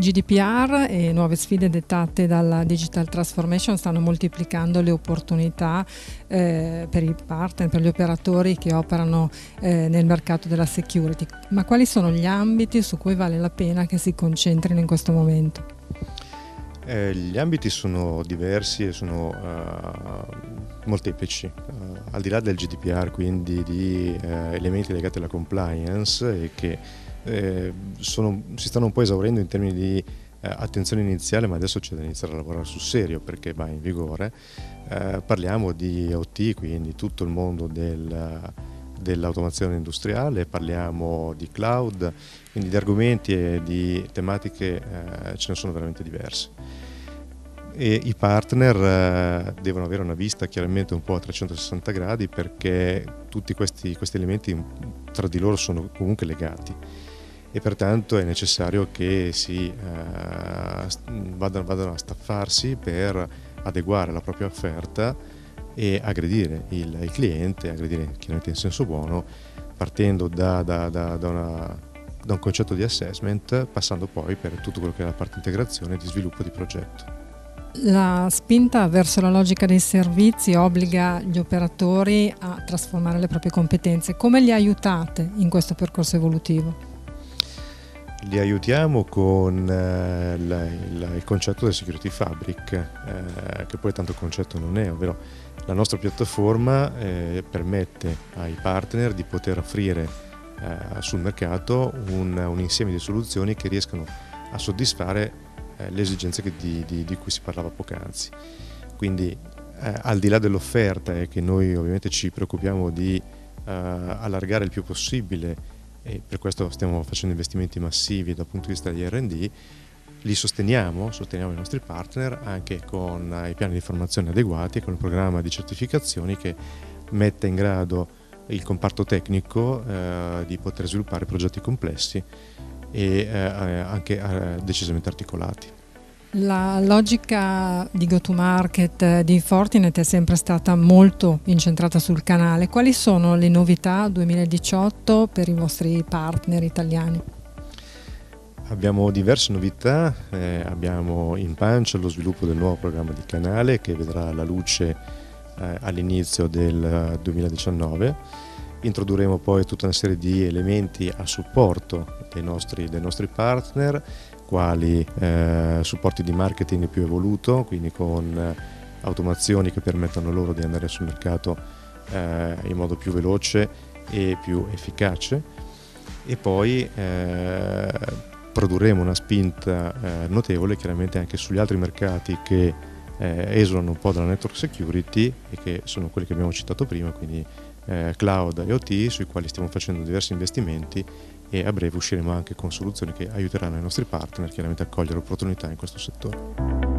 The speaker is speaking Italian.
GDPR e nuove sfide dettate dalla digital transformation stanno moltiplicando le opportunità eh, per i partner, per gli operatori che operano eh, nel mercato della security. Ma quali sono gli ambiti su cui vale la pena che si concentrino in questo momento? Eh, gli ambiti sono diversi e sono uh, molteplici. Al di là del GDPR, quindi di uh, elementi legati alla compliance e che eh, sono, si stanno un po' esaurendo in termini di eh, attenzione iniziale, ma adesso c'è da iniziare a lavorare sul serio perché va in vigore. Eh, parliamo di OT, quindi tutto il mondo del, dell'automazione industriale, parliamo di cloud, quindi di argomenti e di tematiche eh, ce ne sono veramente diverse. E i partner eh, devono avere una vista chiaramente un po' a 360 gradi perché tutti questi, questi elementi tra di loro sono comunque legati e pertanto è necessario che si eh, vadano, vadano, a staffarsi per adeguare la propria offerta e aggredire il, il cliente, aggredire chiaramente in senso buono, partendo da, da, da, da, una, da un concetto di assessment, passando poi per tutto quello che è la parte integrazione e di sviluppo di progetto. La spinta verso la logica dei servizi obbliga gli operatori a trasformare le proprie competenze. Come li aiutate in questo percorso evolutivo? Li aiutiamo con eh, la, il, il, concetto del Security Fabric, eh, che poi tanto concetto non è, ovvero la nostra piattaforma eh, permette ai partner di poter offrire eh, sul mercato un, un, insieme di soluzioni che riescano a soddisfare eh, le esigenze di, di, di, cui si parlava poc'anzi. Quindi eh, al di là dell'offerta e che noi ovviamente ci preoccupiamo di allargare il più possibile e per questo stiamo facendo investimenti massivi dal punto di vista di RD, li sosteniamo, sosteniamo i nostri partner anche con i piani di formazione adeguati e con il programma di certificazioni che mette in grado il comparto tecnico eh, di poter sviluppare progetti complessi e eh, anche eh, decisamente articolati. La logica di go-to-market di Fortinet è sempre stata molto incentrata sul canale. Quali sono le novità 2018 per i vostri partner italiani? Abbiamo diverse novità, eh, abbiamo in pancia lo sviluppo del nuovo programma di canale che vedrà la luce eh, all'inizio del 2019. Introdurremo poi tutta una serie di elementi a supporto dei nostri, dei nostri partner quali eh, supporti di marketing più evoluto, quindi con eh, automazioni che permettono loro di andare sul mercato eh, in modo più veloce e più efficace. E poi eh, produrremo una spinta eh, notevole chiaramente anche sugli altri mercati che eh, esulano un po' dalla network security e che sono quelli che abbiamo citato prima, quindi cloud e OT sui quali stiamo facendo diversi investimenti e a breve usciremo anche con soluzioni che aiuteranno i nostri partner chiaramente a cogliere opportunità in questo settore.